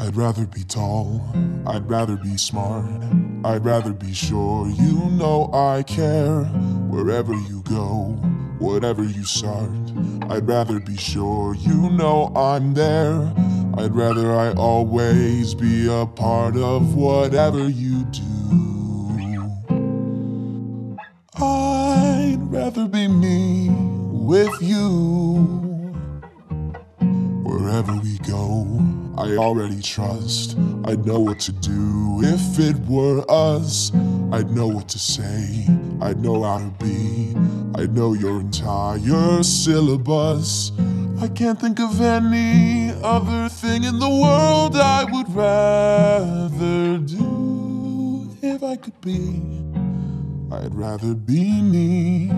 I'd rather be tall, I'd rather be smart, I'd rather be sure you know I care. Wherever you go, whatever you start, I'd rather be sure you know I'm there. I'd rather I always be a part of whatever you do. I'd rather be me with you. Wherever we go, I already trust. I'd know what to do if it were us. I'd know what to say, I'd know how to be. I'd know your entire syllabus. I can't think of any other thing in the world I would rather do if I could be. I'd rather be me